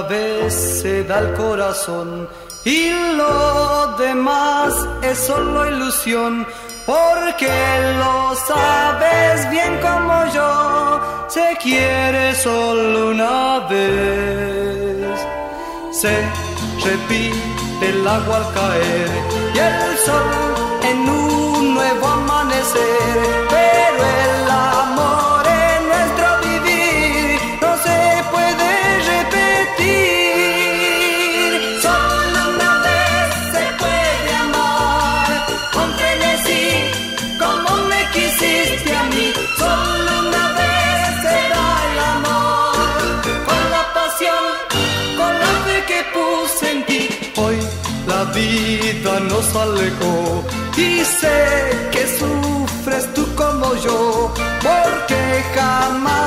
vez se da el corazón y lo demás es solo ilusión, porque lo sabes bien como yo, se quiere solo una vez. Se repite el agua al caer y el sol en un los alejó. Y sé que sufres tú como yo, porque jamás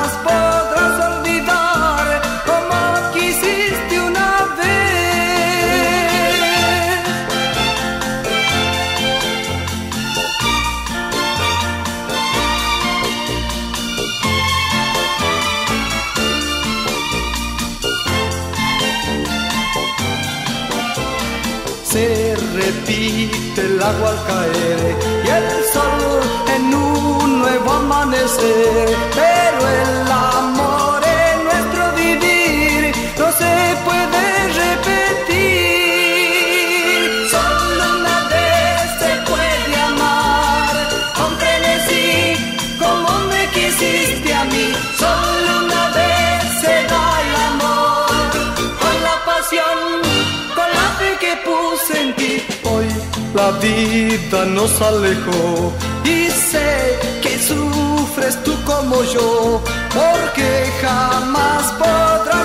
agua al caer y el sol en un nuevo amanecer. nos alejó. Y sé que sufres tú como yo, porque jamás podrás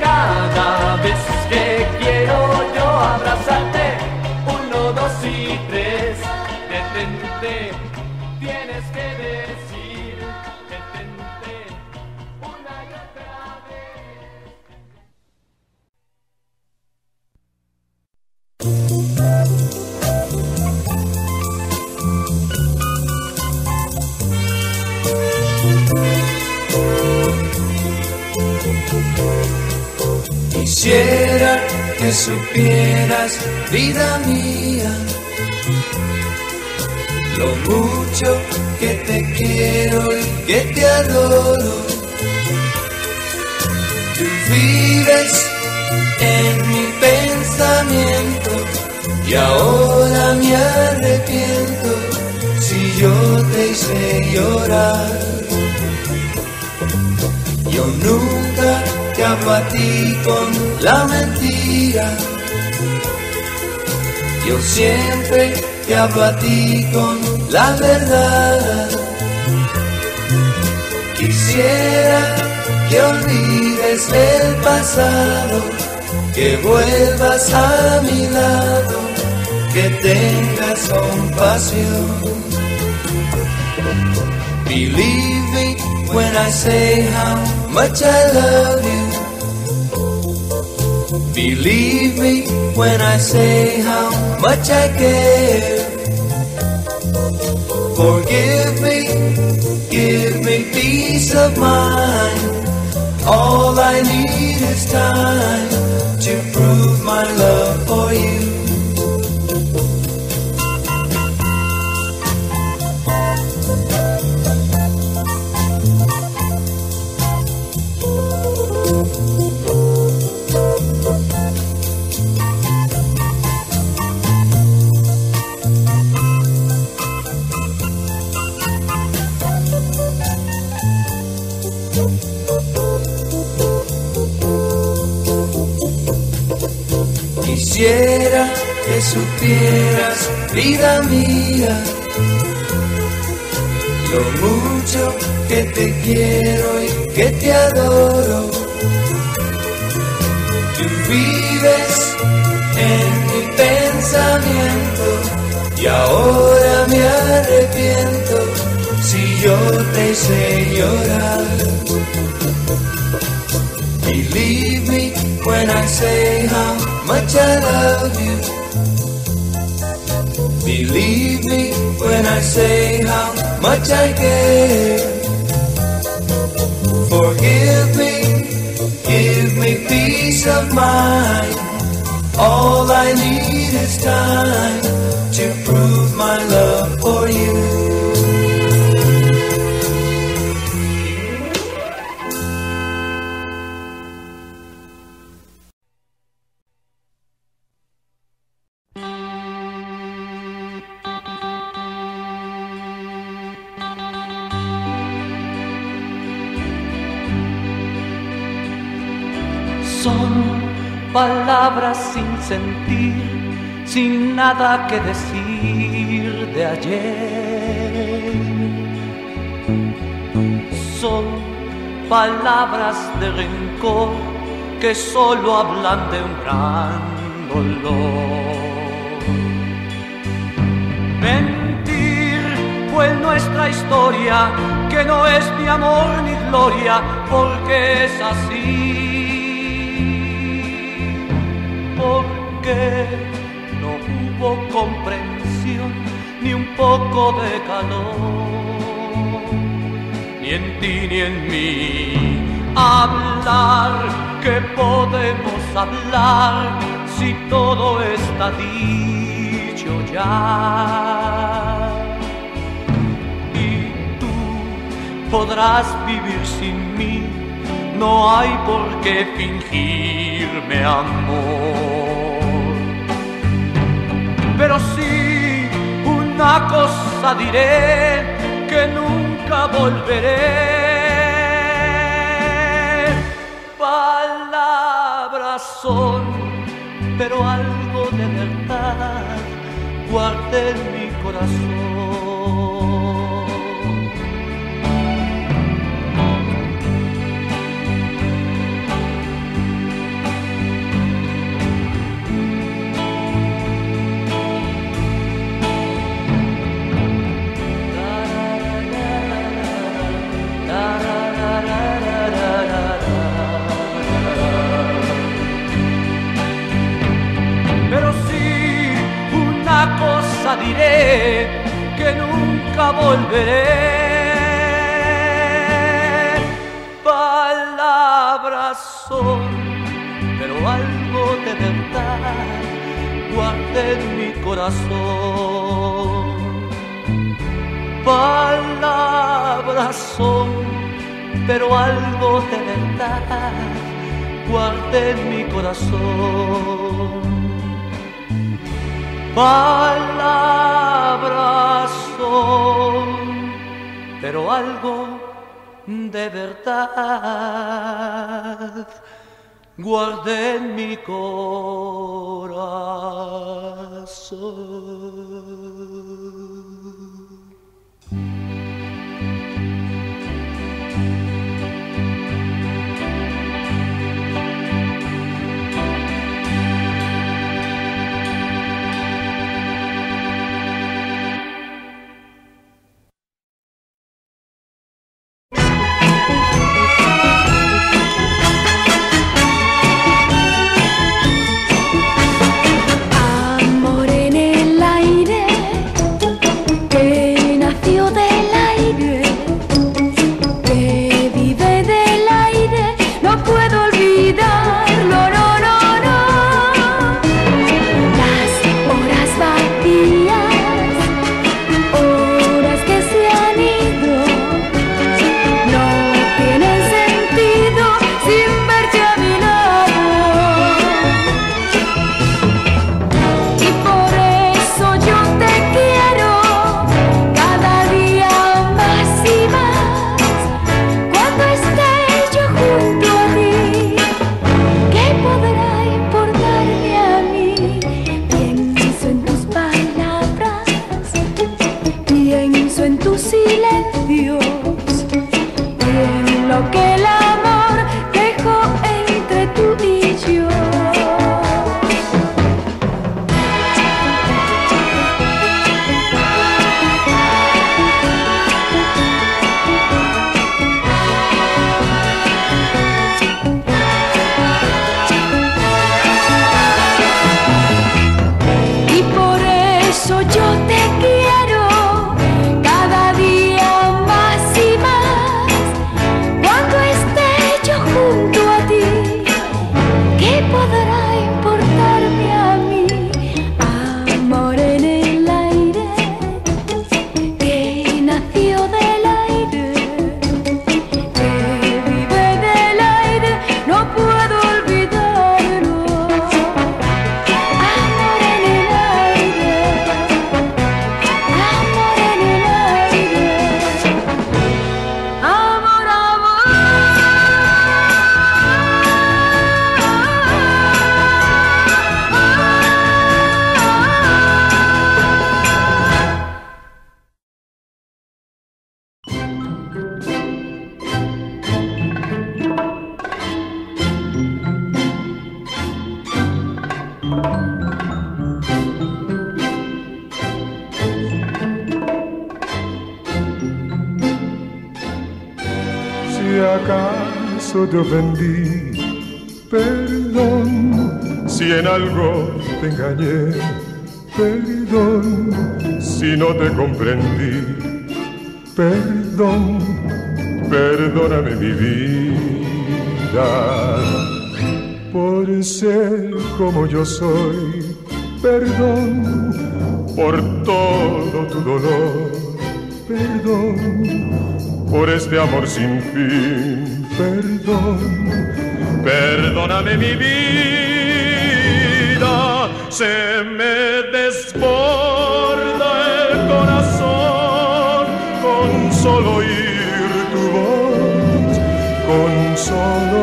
cada vez Quisiera que supieras, vida mía, lo mucho que te quiero y que te adoro. Tú vives en mi pensamiento y ahora me arrepiento si yo te hice llorar. Yo nunca te abatí con la mentira. Yo siempre te abatí con la verdad. Quisiera que olvides el pasado, que vuelvas a mi lado, que tengas compasión. Believe me when I say how much I love you. Believe me when I say how much I care. Forgive me, give me peace of mind. All I need is time to prove my love for you. Quisiera que supieras, vida mía, lo mucho que te quiero y que te adoro. Tú vives en mi pensamiento y ahora me arrepiento si yo te hice llorar. When I say how much I love you. Believe me when I say how much I care. Forgive me, give me peace of mind. All I need is time to prove my love palabras sin sentir, sin nada que decir de ayer. Son palabras de rencor que solo hablan de un gran dolor. Mentir fue nuestra historia, que no es ni amor ni gloria, porque es así. Porque no hubo comprensión ni un poco de calor, ni en ti ni en mí. Hablar, que podemos hablar si todo está dicho ya y tú podrás vivir sin mí. No hay por qué fingirme amor. Pero sí, una cosa diré que nunca volveré. Palabras son, pero algo de verdad guardé en mi corazón. Que nunca volveré. Palabras son, pero algo de verdad guardé en mi corazón. Palabras son, pero algo de verdad guardé en mi corazón. Palabras son, pero algo de verdad guardé en mi corazón. Perdón si en algo te engañé, perdón si no te comprendí, perdón, perdóname mi vida. Por ser como yo soy, perdón por todo tu dolor, perdón por este amor sin fin perdón, perdóname mi vida, se me desborda el corazón con solo oír tu voz, con solo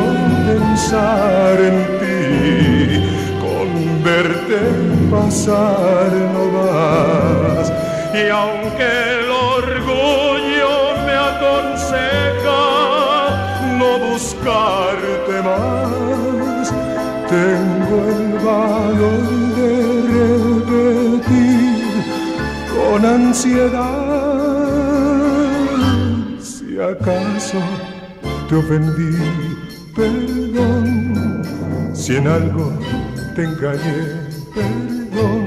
pensar en ti, con verte pasar no vas, y aunque buscarte más. Tengo el valor de repetir con ansiedad. Si acaso te ofendí, perdón. Si en algo te engañé, perdón.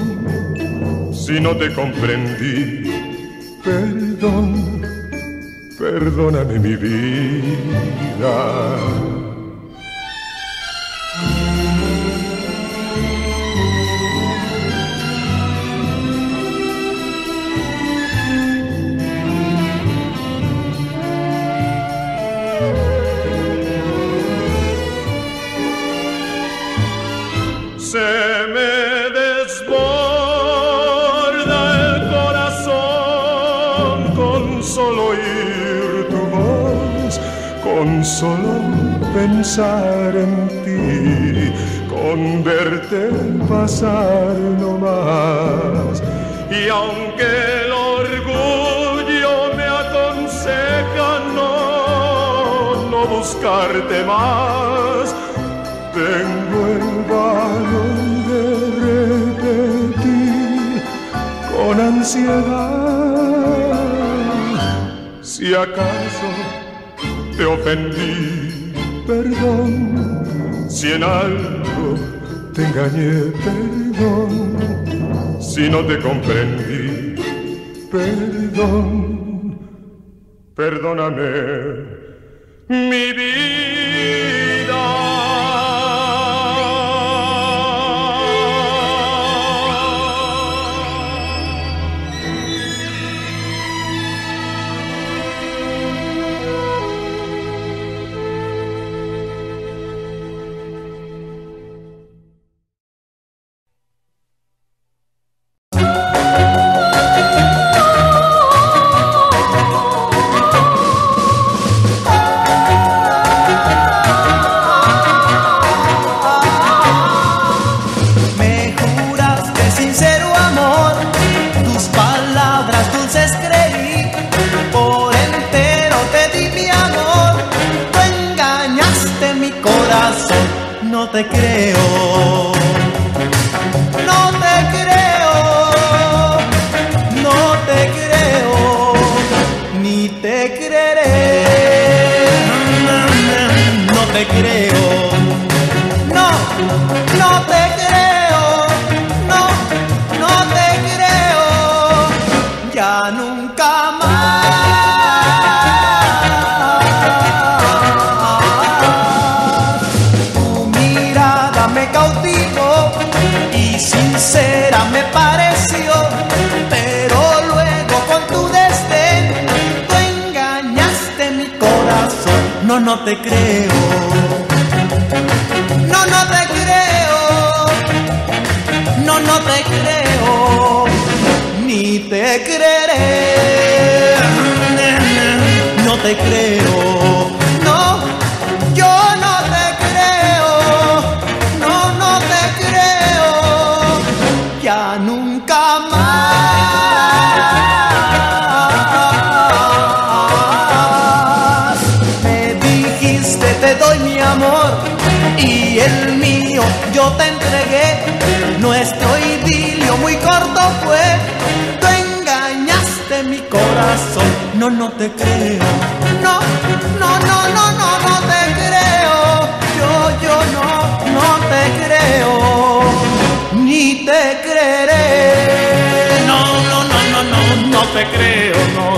Si no te comprendí, perdón perdóname mi vida. con solo pensar en ti, con verte pasar nomás. Y aunque el orgullo me aconseja no, no buscarte más, tengo el valor de repetir con ansiedad. Si acaso te ofendí, perdón. Si en algo te engañé, perdón. Si no te comprendí, perdón. Perdóname, mi vida. recreo. No, no, no, no, no, no te creo. Yo, yo no, no te creo. Ni te creeré. No, no, no, no, no, no te creo, no.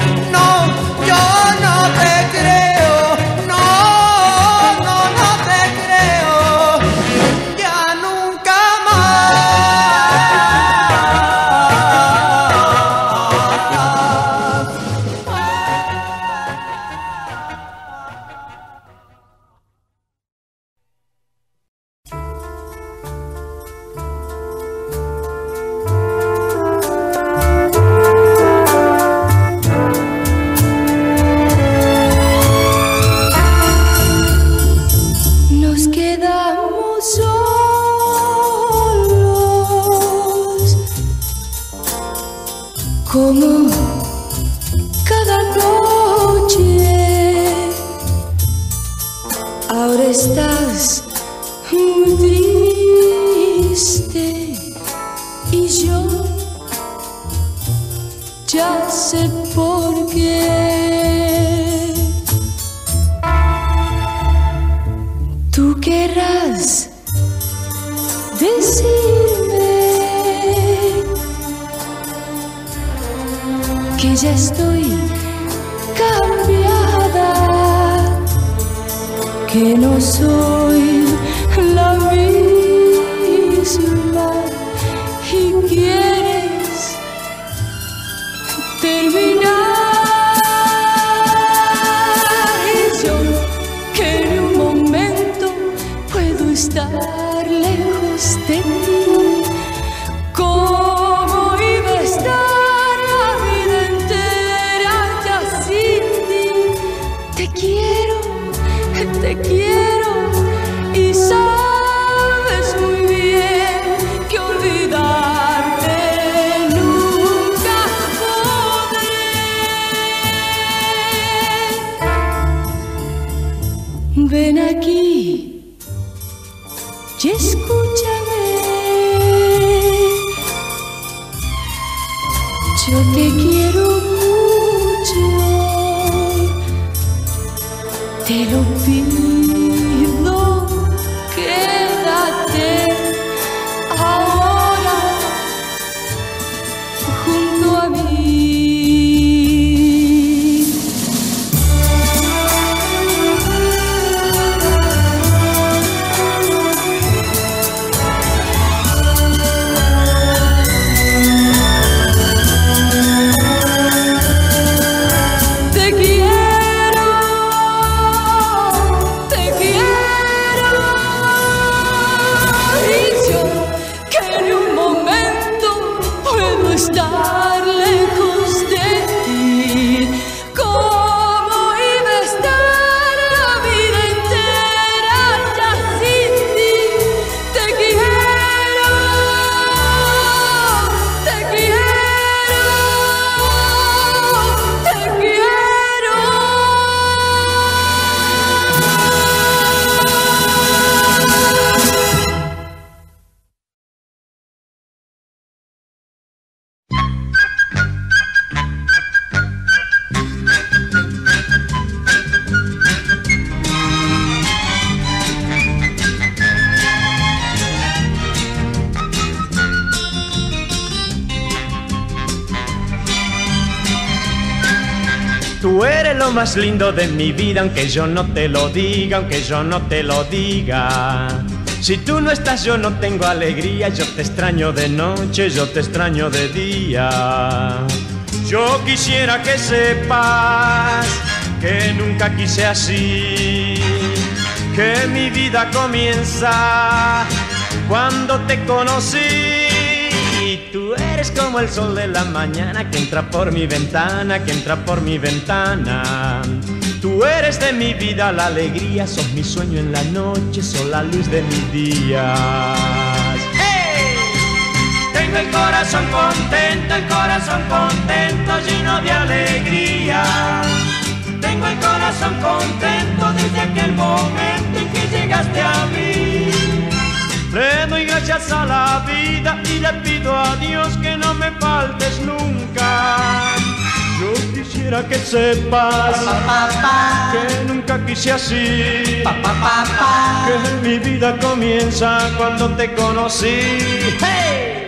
Más lindo de mi vida, aunque yo no te lo diga, aunque yo no te lo diga. Si tú no estás, yo no tengo alegría, yo te extraño de noche, yo te extraño de día. Yo quisiera que sepas que nunca quise así, que mi vida comienza cuando te conocí. Y tú como el sol de la mañana que entra por mi ventana, que entra por mi ventana. Tú eres de mi vida la alegría, sos mi sueño en la noche, sos la luz de mis días. ¡Hey! Tengo el corazón contento, el corazón contento, lleno de alegría. Tengo el corazón contento desde aquel momento en que llegaste a mí. Le doy gracias a la vida y le pido a Dios que no me faltes nunca. Yo quisiera que sepas que nunca quise así. Que mi vida comienza cuando te conocí. ¡Hey!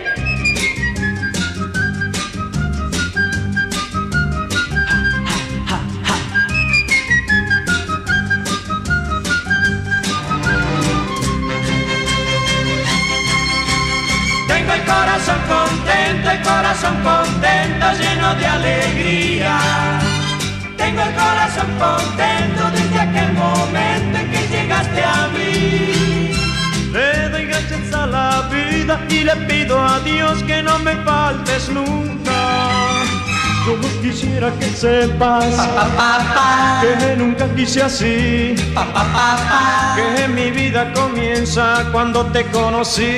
Corazón contento, lleno de alegría. Tengo el corazón contento desde aquel momento en que llegaste a mí. Le doy gracias a la vida y le pido a Dios que no me faltes nunca. Yo quisiera que sepas que nunca quise así. Que mi vida comienza cuando te conocí.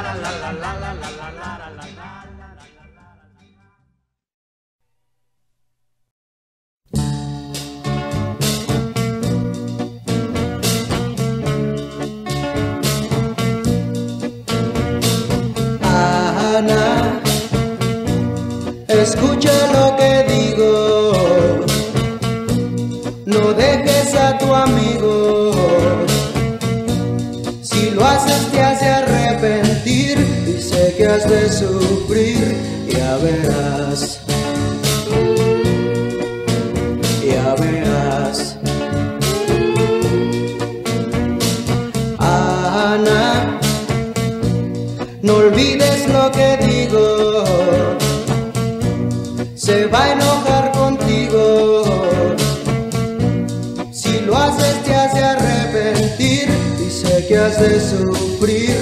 Escucha lo que digo. No dejes a tu amigo. Si lo haces te hace arrepentir. Dice que has de sufrir. Ya verás. Se va a enojar contigo. Si lo haces te hace arrepentir, dice que has de sufrir,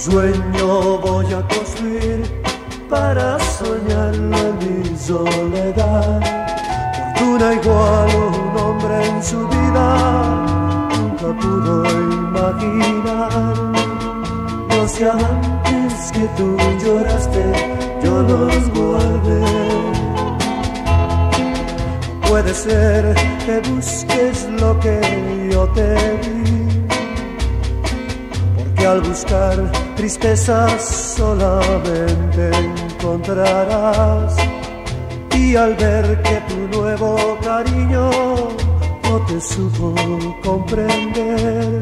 sueño voy a construir para soñarlo en mi soledad. Fortuna igual un hombre en su vida nunca pudo imaginar. Los diamantes que tú lloraste, yo los guardé. Puede ser que busques lo que yo te di, al buscar tristezas solamente encontrarás. Y al ver que tu nuevo cariño no te supo comprender,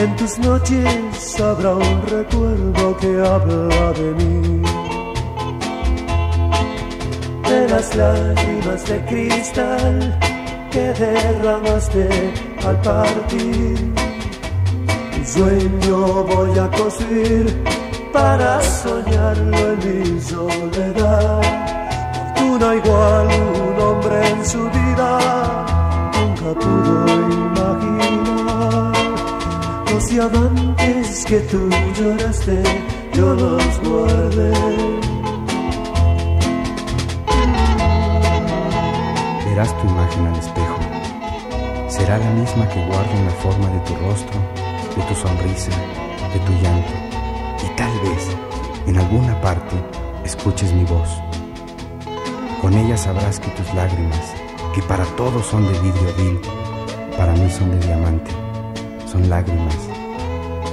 en tus noches habrá un recuerdo que habla de mí de las lágrimas de cristal que derramaste al partir. Sueño voy a construir para soñarlo en mi soledad. Fortuna igual un hombre en su vida nunca pudo imaginar. Los diamantes que tú lloraste, yo los guardé. Verás tu imagen al espejo. Será la misma que guardo en la forma de tu rostro, de tu sonrisa, de tu llanto. Y tal vez, en alguna parte, escuches mi voz. Con ella sabrás que tus lágrimas, que para todos son de vidrio vil, para mí son de diamante. Son lágrimas,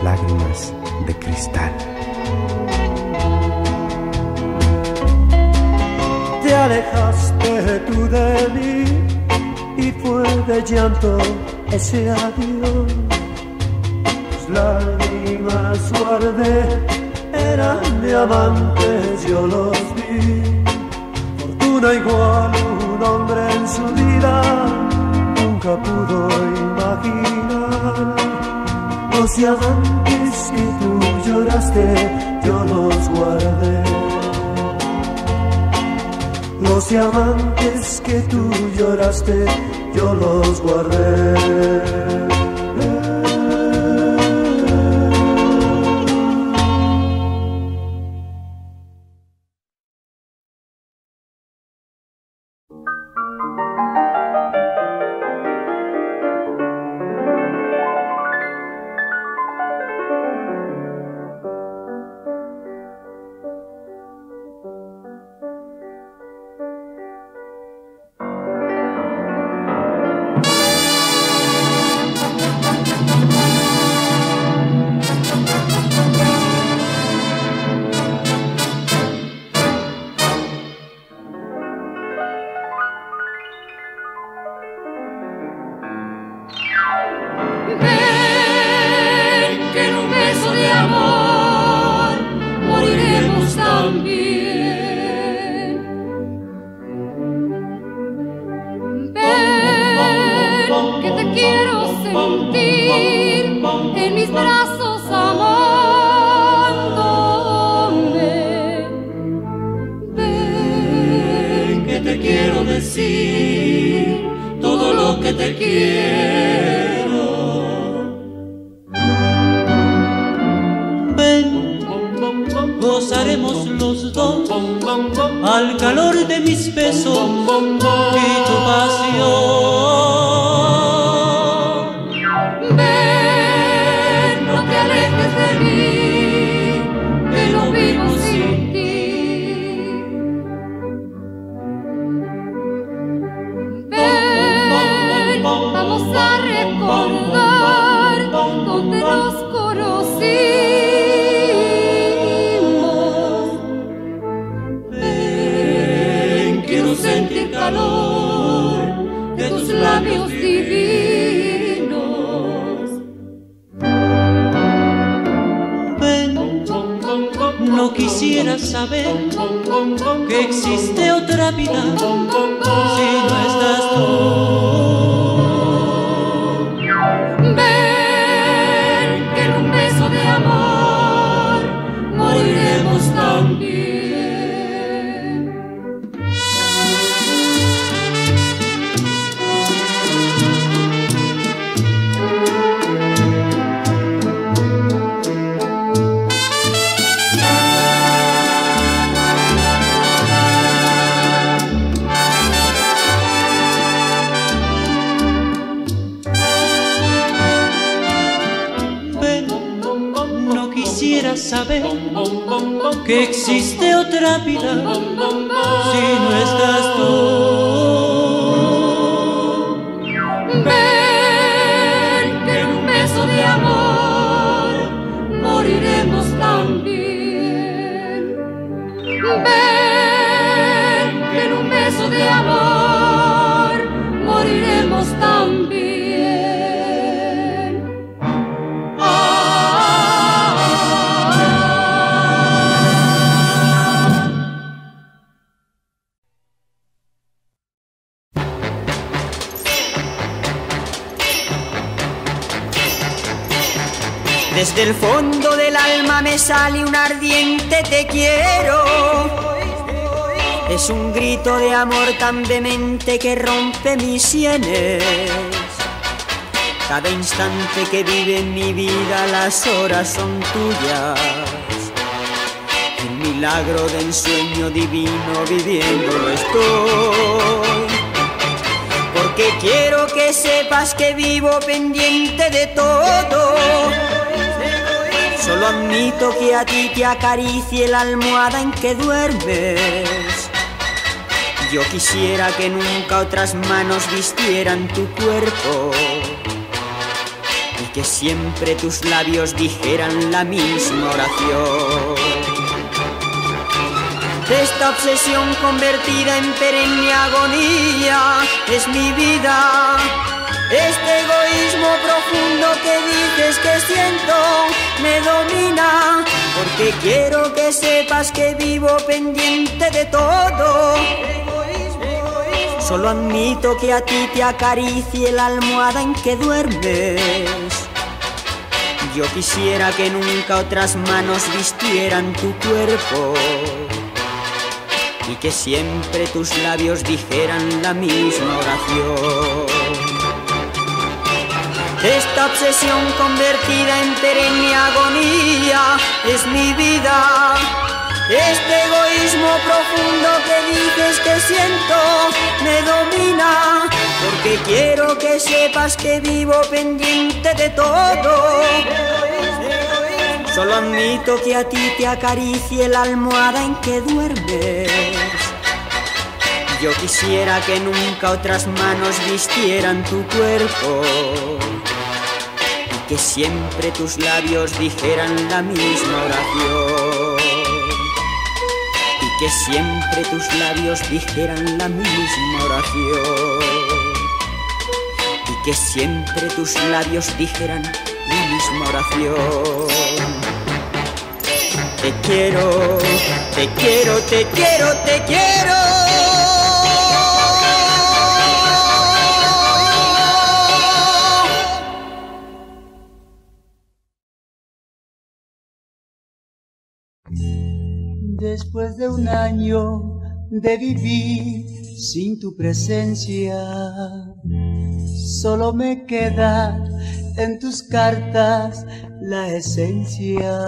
lágrimas de cristal. te alejaste tú de mí y fue de llanto ese adiós. Lágrimas guardé, eran diamantes, yo los vi. Fortuna igual un hombre en su vida nunca pudo imaginar. Los diamantes que tú lloraste, yo los guardé. Los diamantes que tú lloraste, yo los guardé. que existe otra vida si no estás tú. Desde el fondo del alma me sale un ardiente te quiero. Es un grito de amor tan demente que rompe mis sienes. Cada instante que vive en mi vida las horas son tuyas. Un milagro de ensueño divino viviéndolo estoy. Porque quiero que sepas que vivo pendiente de todo Solo admito que a ti te acaricie la almohada en que duermes. Yo quisiera que nunca otras manos vistieran tu cuerpo y que siempre tus labios dijeran la misma oración. Esta obsesión convertida en perenne agonía es mi vida este egoísmo profundo que dices que siento me domina, porque quiero que sepas que vivo pendiente de todo. Solo admito que a ti te acaricie la almohada en que duermes. Yo quisiera que nunca otras manos vistieran tu cuerpo y que siempre tus labios dijeran la misma oración. Esta obsesión convertida en perenne agonía es mi vida. Este egoísmo profundo que dices que siento me domina, porque quiero que sepas que vivo pendiente de todo. Solo admito que a ti te acaricie la almohada en que duermes. Yo quisiera que nunca otras manos vistieran tu cuerpo que siempre tus labios dijeran la misma oración y que siempre tus labios dijeran la misma oración y que siempre tus labios dijeran la misma oración. Te quiero, te quiero, te quiero, te quiero. Después de un año de vivir sin tu presencia. Solo me queda en tus cartas la esencia.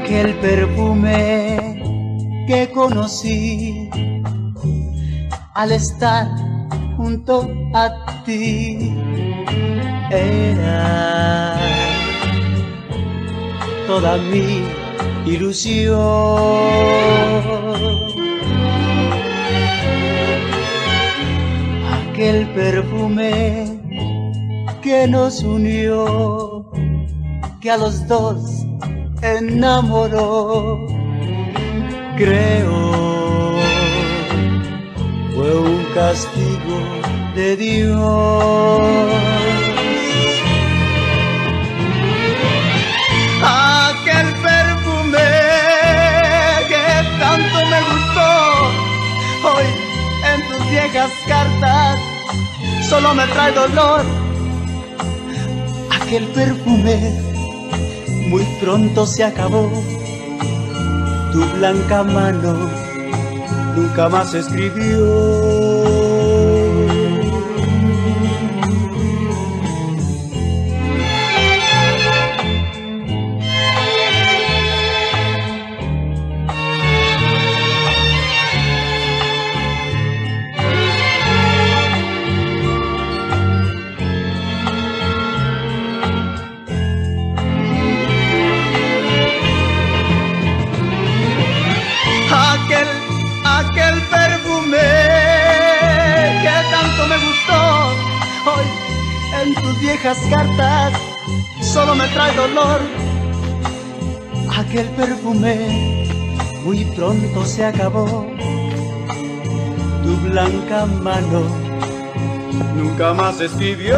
Aquel perfume que conocí al estar junto a ti era toda mi ilusión. Aquel perfume que nos unió, que a los dos enamoró, creo, fue un castigo de Dios. Aquel perfume que tanto me gustó, hoy en tus viejas cartas solo me trae dolor. Aquel perfume muy pronto se acabó. Tu blanca mano nunca más escribió. Muy pronto se acabó. Tu blanca mano nunca más escribió.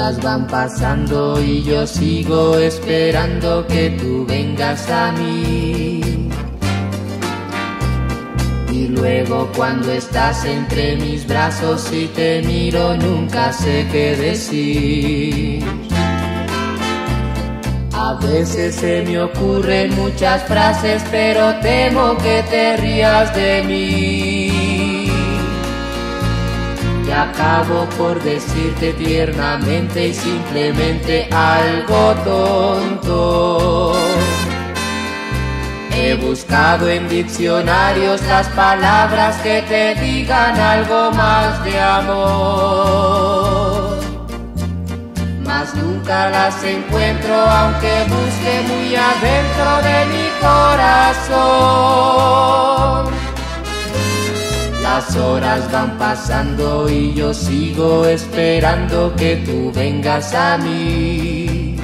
Horas van pasando y yo sigo esperando que tú vengas a mí. Y luego cuando estás entre mis brazos y te miro nunca sé qué decir. A veces se me ocurren muchas frases pero temo que te rías de mí. Y acabo por decirte tiernamente y simplemente algo tonto. He buscado en diccionarios las palabras que te digan algo más de amor. Mas nunca las encuentro aunque busque muy adentro de mi corazón. Las horas van pasando y yo sigo esperando que tú vengas a mí.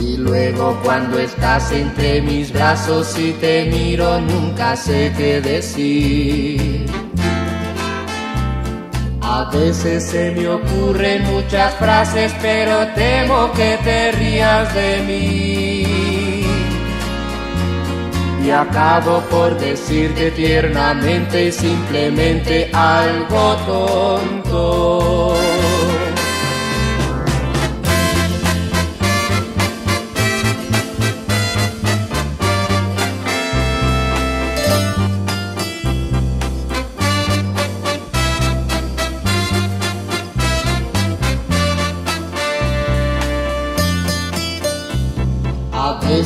Y luego cuando estás entre mis brazos y te miro nunca sé qué decir. A veces se me ocurren muchas frases pero temo que te rías de mí y acabo por decirte tiernamente y simplemente algo tonto.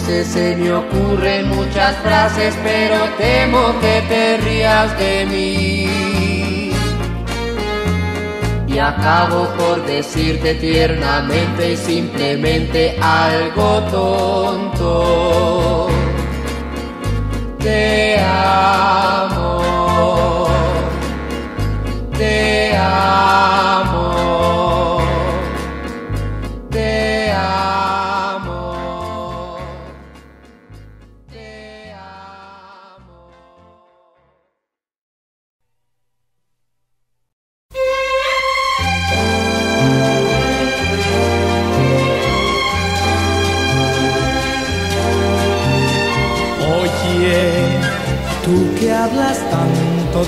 Se me ocurren muchas frases, pero temo que te rías de mí. Y acabo por decirte tiernamente y simplemente algo tonto. Te amo, te amo.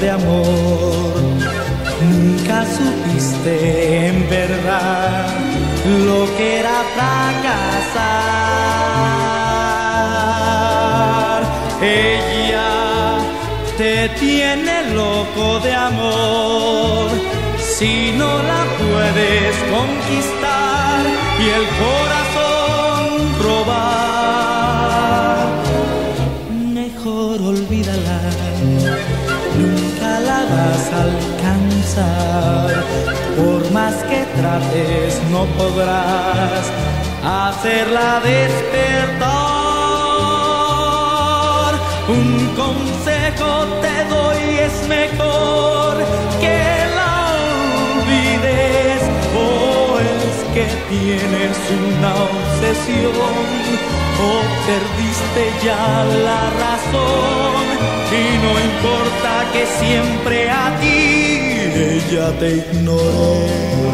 De amor. Nunca supiste en verdad lo que era fracasar. Ella te tiene loco de amor. Si no la puedes conquistar y el corazón Por más que trates, no podrás hacerla despertar. Un consejo te doy, es mejor que la olvides. O es que tienes una obsesión, o perdiste ya la razón. Y no importa que siempre a ti ella te ignore.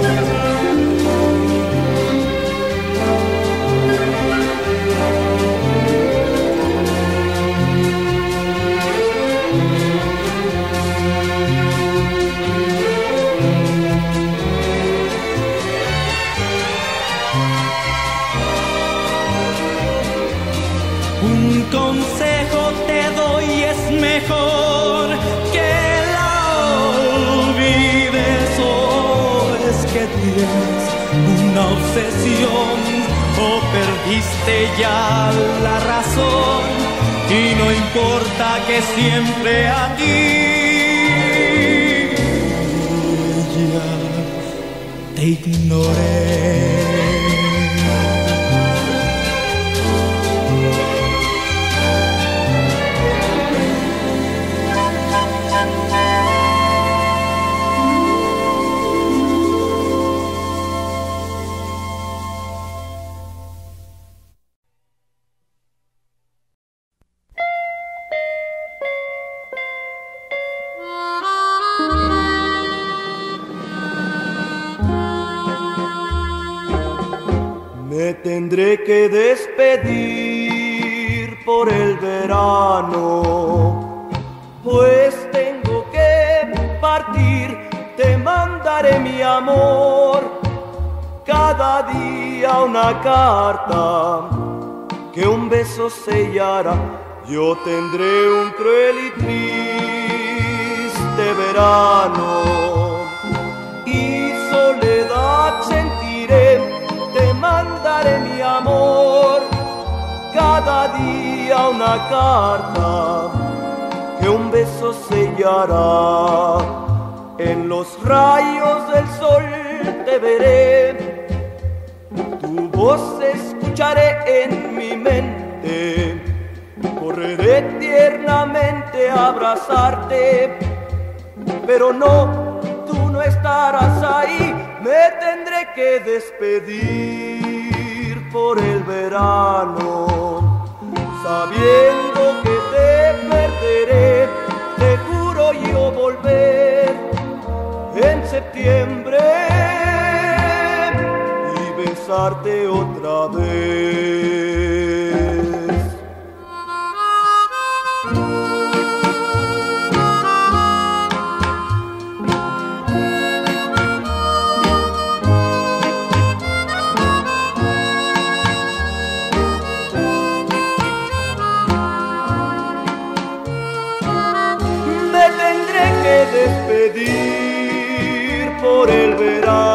Un consejo te doy, es mejor es una obsesión o perdiste ya la razón y no importa que siempre a ti ella te ignore. Sellará, yo tendré un cruel y triste verano y soledad sentiré. Te mandaré mi amor, cada día una carta que un beso sellará. En los rayos del sol te veré, tu voz escucharé en mi mente, correré tiernamente a abrazarte, pero no, tú no estarás ahí me tendré que despedir por el verano, sabiendo que te perderé, te juro yo volver en septiembre y besarte otra vez. Por el verano,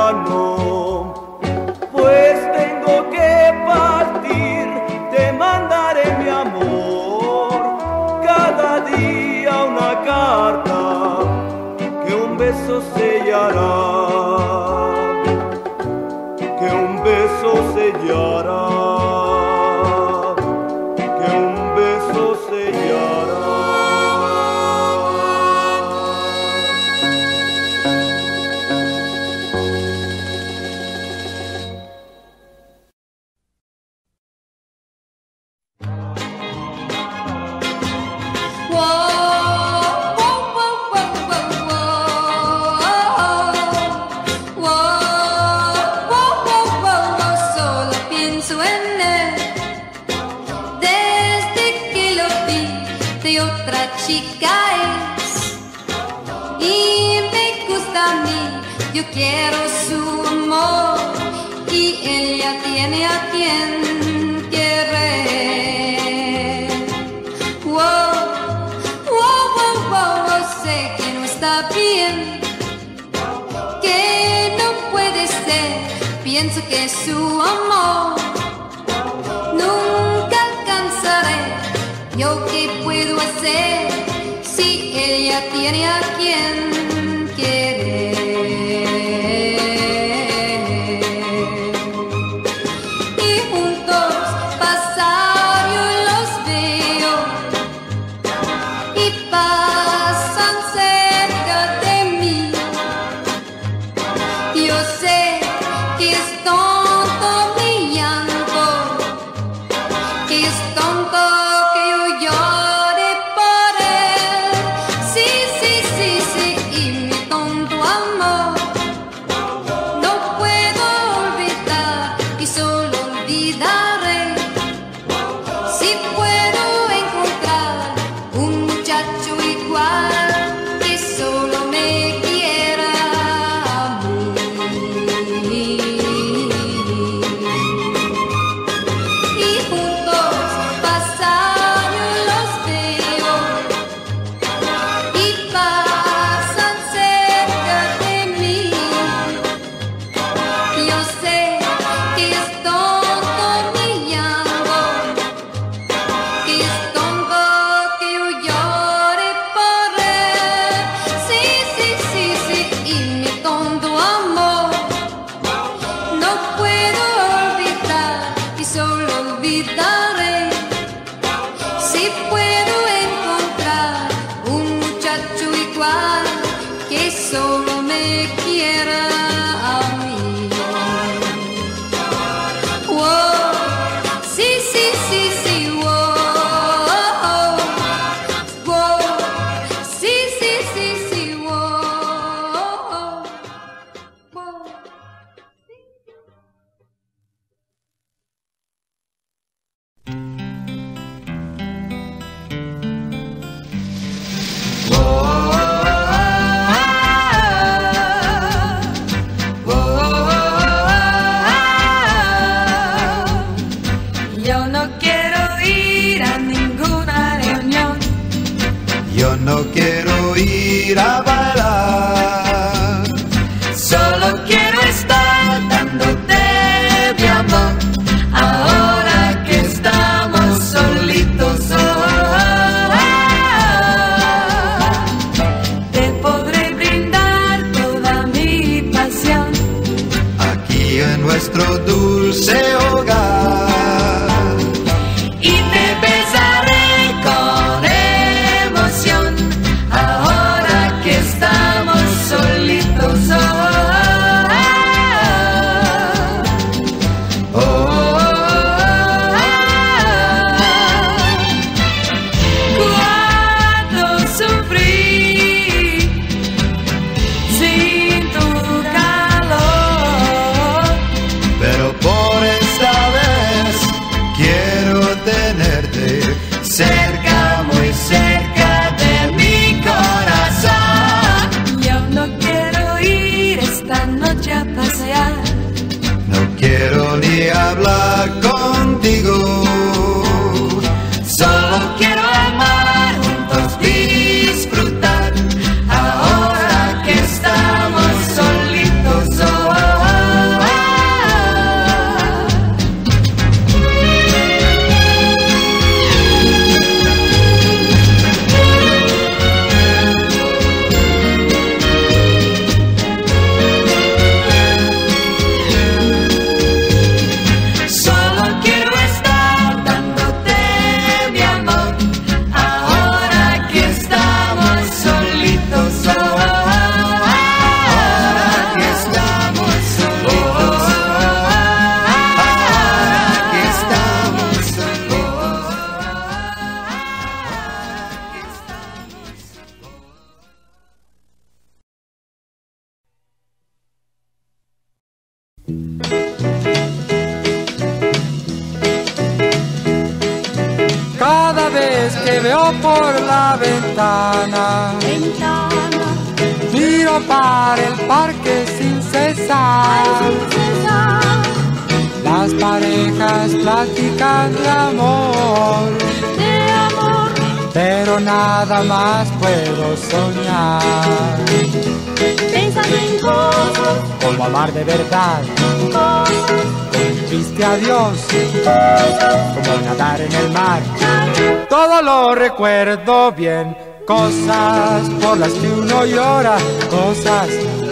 bien, cosas por las que uno llora, cosas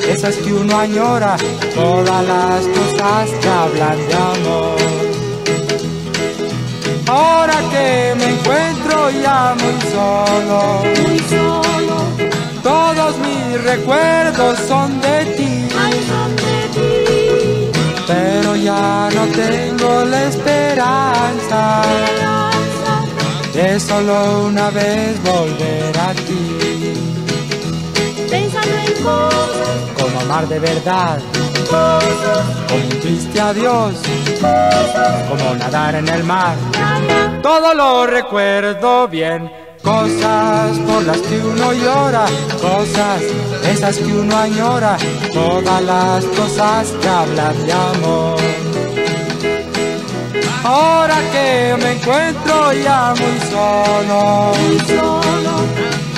esas que uno añora, todas las cosas que hablan de amor. Ahora que me encuentro ya muy solo, muy solo, todos mis recuerdos son de ti, ay, son de ti, pero ya no tengo la esperanza de solo una vez volver a ti. pensando en cosas, Como amar de verdad, cosas, como un triste adiós, como nadar en el mar. nada, Todo lo recuerdo bien, cosas por las que uno llora, cosas esas que uno añora, todas las cosas que hablan de amor. Ahora que me encuentro ya muy solo, muy solo,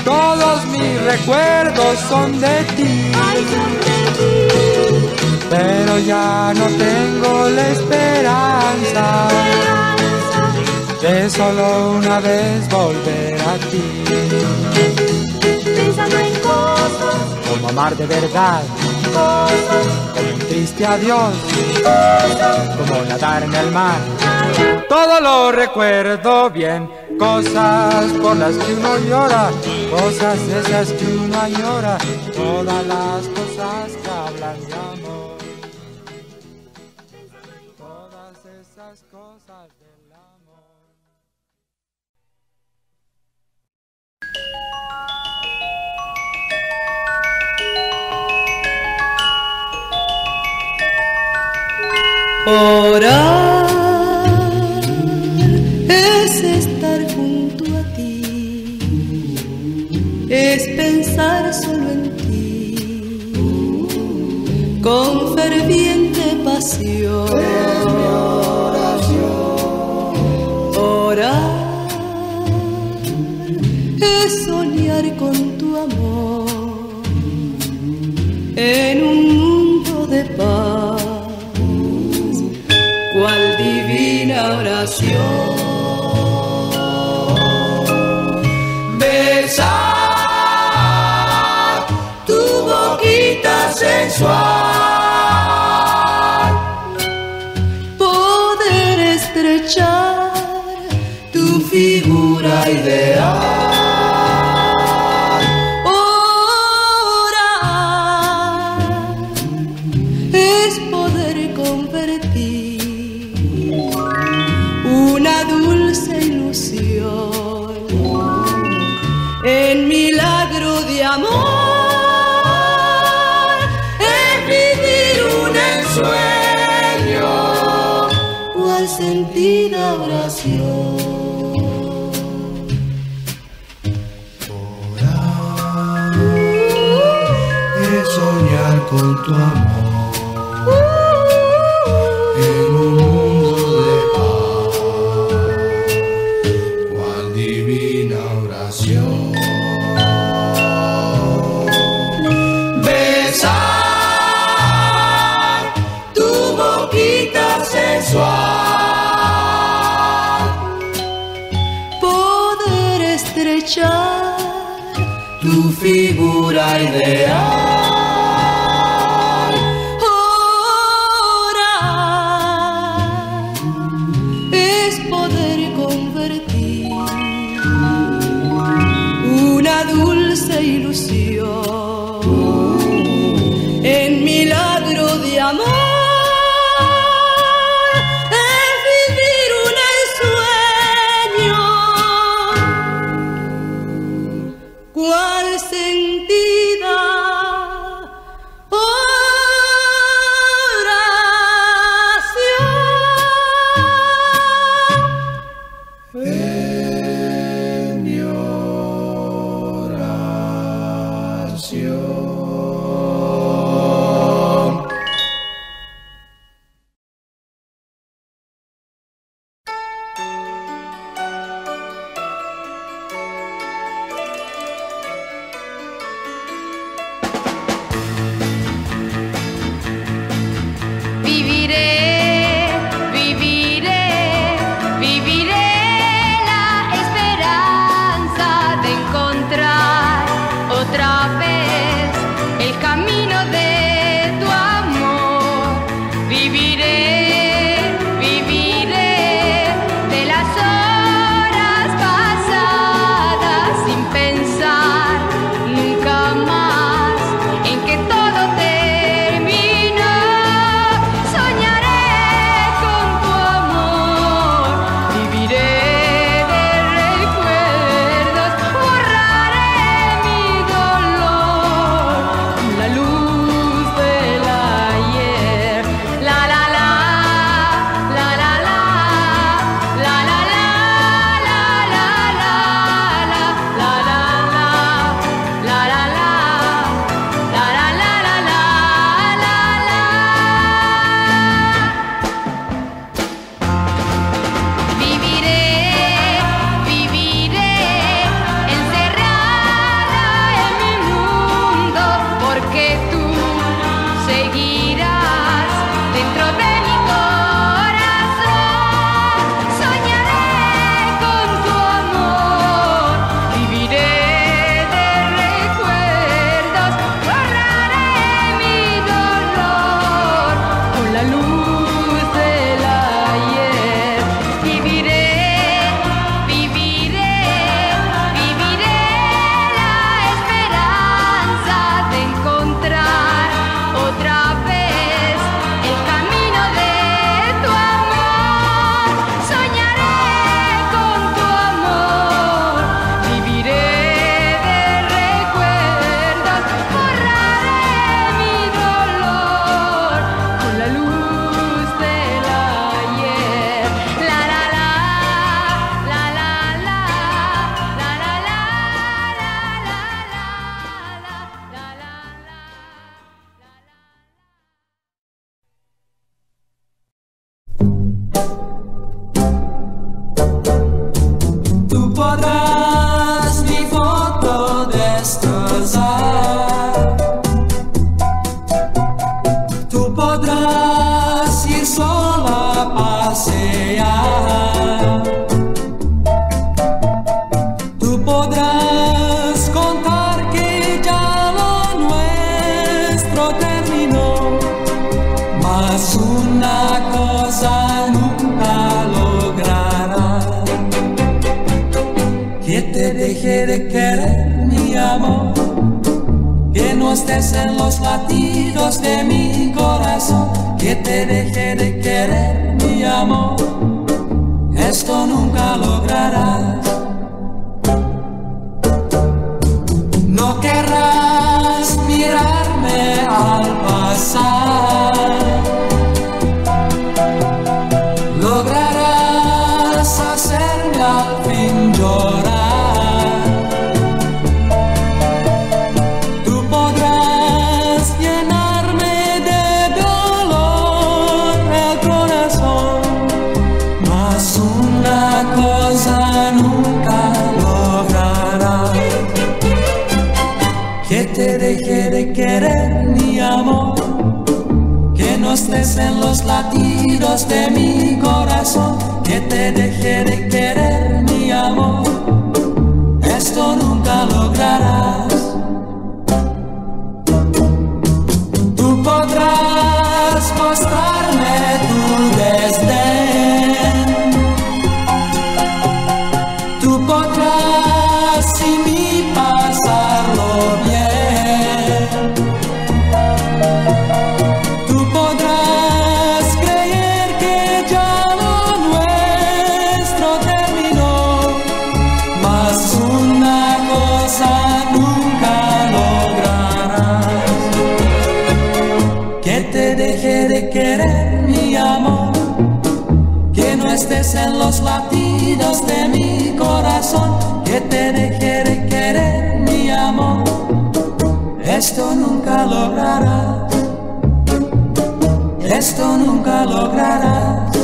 todos mis recuerdos son de ti. ay, son de ti, pero ya no tengo la esperanza de solo una vez volver a ti. pensando en cosas, Como amar de verdad, cosas, triste adiós, como nadar en el mar. Todo lo recuerdo bien, cosas por las que uno llora, cosas esas que uno añora, todas las cosas que hablan Orar es estar junto a ti, es pensar solo en ti, con ferviente pasión. Orar es soñar con tu amor en oración. Besar tu boquita sensual, poder estrechar tu figura ideal. Estrechar tu figura ideal. Esto nunca lograrás. Esto nunca lograrás.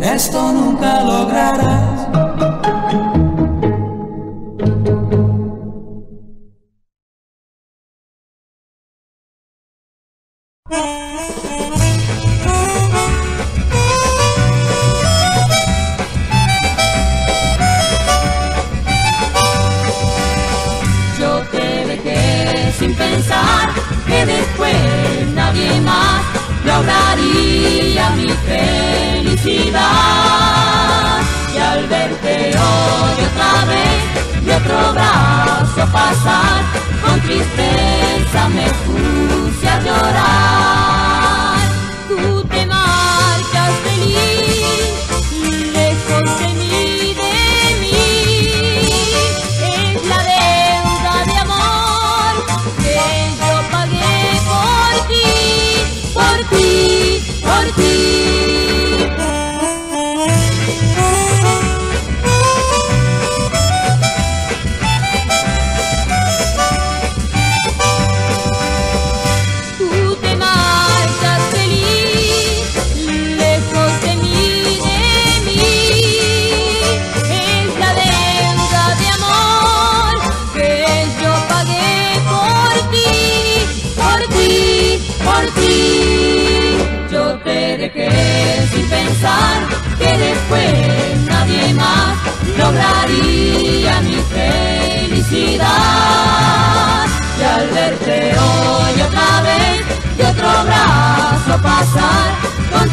Esto nunca lograrás.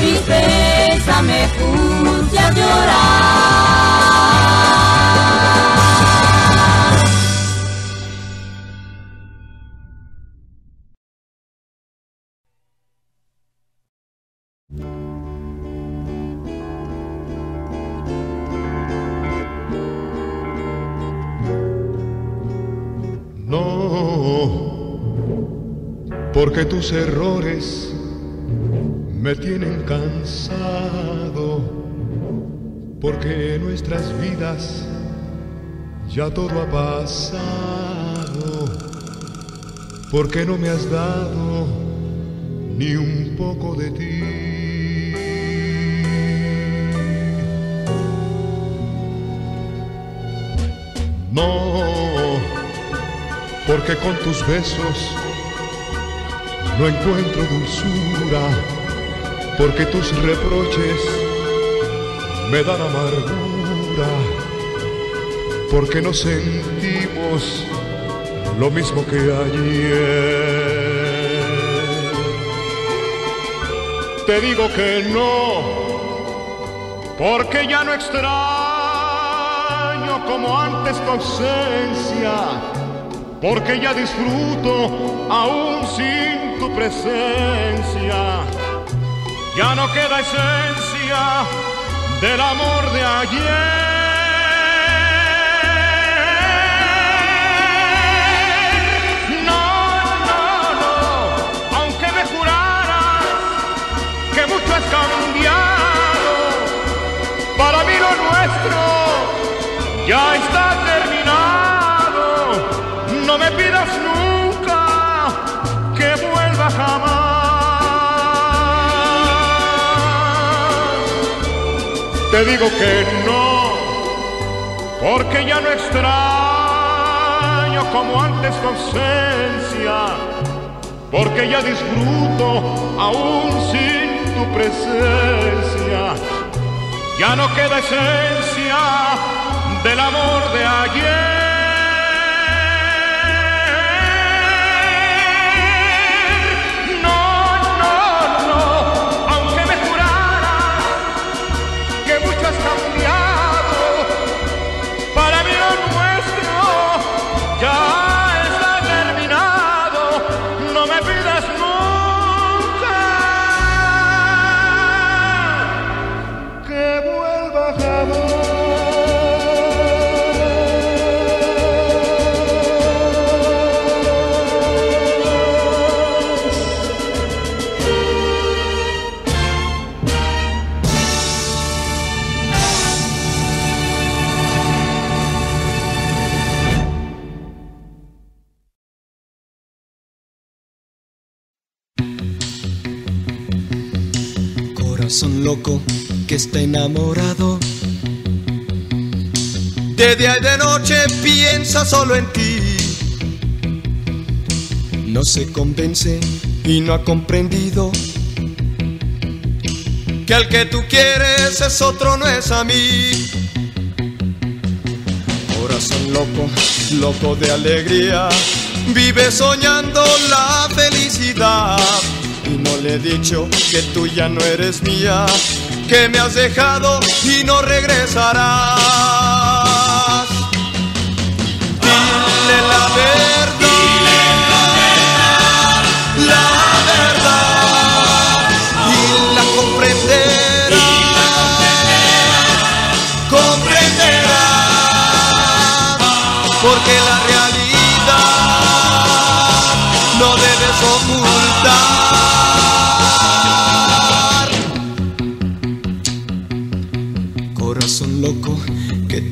tristeza me puse a llorar. No, porque tus errores me tienen cansado porque en nuestras vidas ya todo ha pasado. Porque no me has dado ni un poco de ti. No, porque con tus besos no encuentro dulzura porque tus reproches me dan amargura, porque no sentimos lo mismo que ayer. Te digo que no, porque ya no extraño como antes tu ausencia, porque ya disfruto aún sin tu presencia. Ya no queda esencia del amor de ayer. No, no, no, aunque me juraras que mucho has cambiado, Te digo que no, porque ya no extraño como antes tu ausencia, porque ya disfruto aún sin tu presencia. Ya no queda esencia del amor de ayer. Loco que está enamorado. De día y de noche piensa solo en ti. No se convence y no ha comprendido que al que tú quieres es otro, no es a mí. Corazón loco, loco de alegría, vive soñando la felicidad. No le he dicho que tú ya no eres mía, que me has dejado y no regresarás. Dile la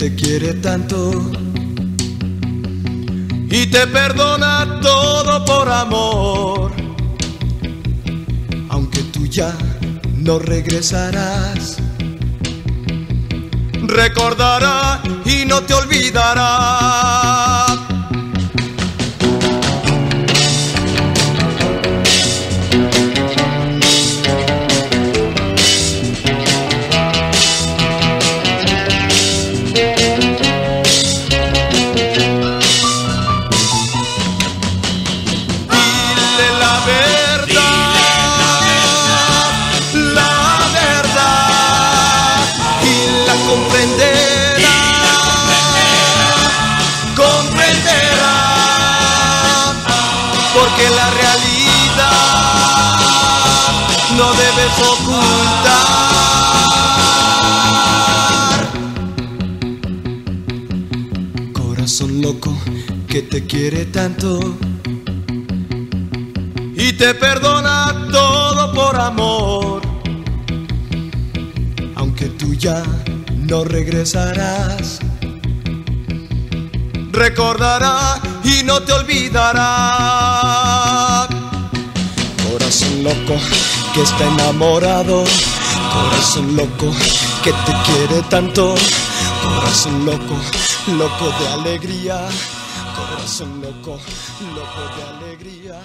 te quiere tanto y te perdona todo por amor. Aunque tú ya no regresarás, recordará y no te olvidará. Ocultar. Corazón loco que te quiere tanto y te perdona todo por amor. Aunque tú ya no regresarás, recordará y no te olvidará. Corazón loco que está enamorado, corazón loco que te quiere tanto, corazón loco, loco de alegría, corazón loco, loco de alegría.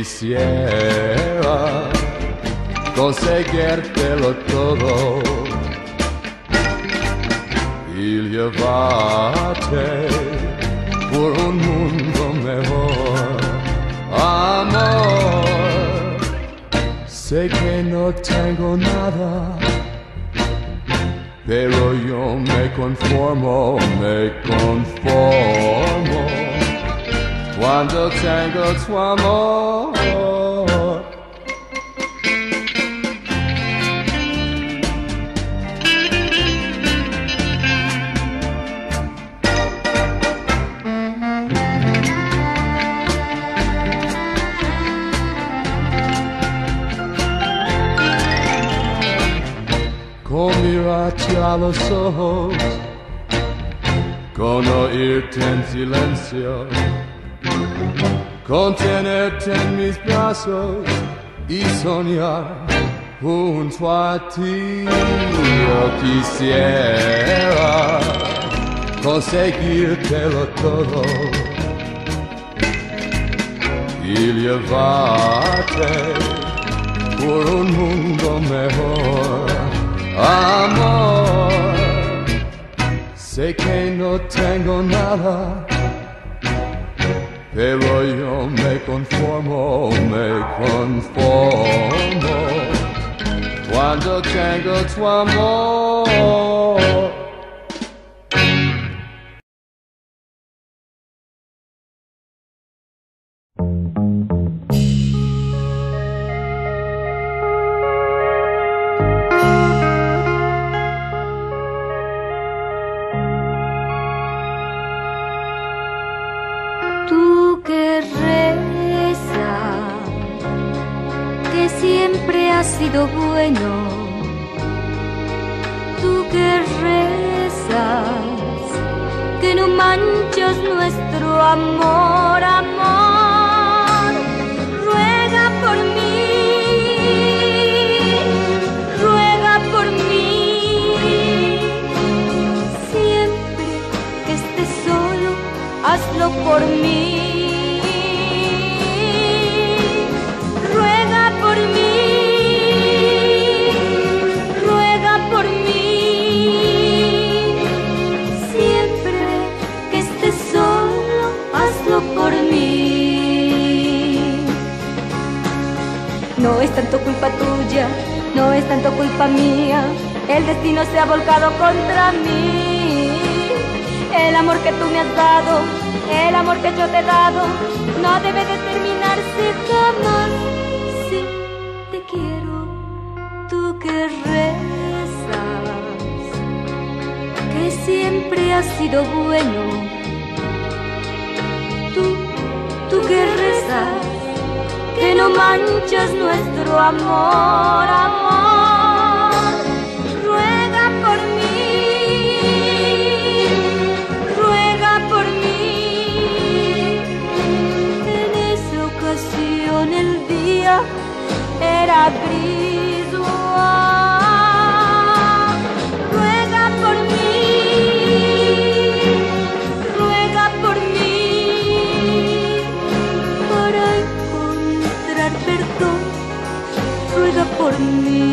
quisiera conseguírtelo todo y llevarte por un mundo mejor. Amor, sé que no tengo nada. Pero yo me conformo, me conformo. quando tengo tu amor. mirarti a los ojos, con oírte en silencio contenerte en mis brazos y soñar junto a ti. Yo quisiera conseguírtelo todo y llevarte por un mundo mejor. Amor, sé que no tengo nada Pero yo me conformo, me conformo cuando tengo tu amor. me.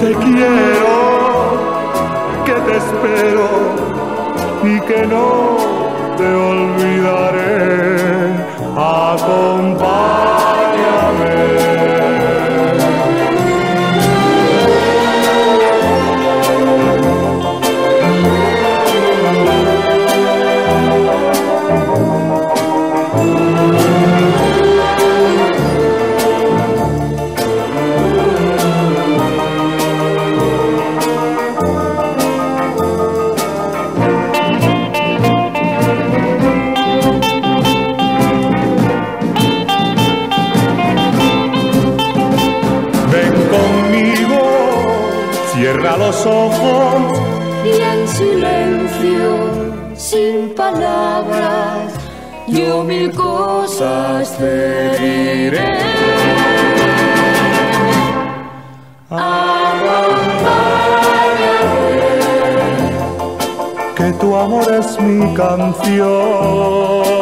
te quiero, que te espero y que no te olvidaré. Acompáñame. yo mil cosas te diré. Acompáñame, que tu amor es mi canción.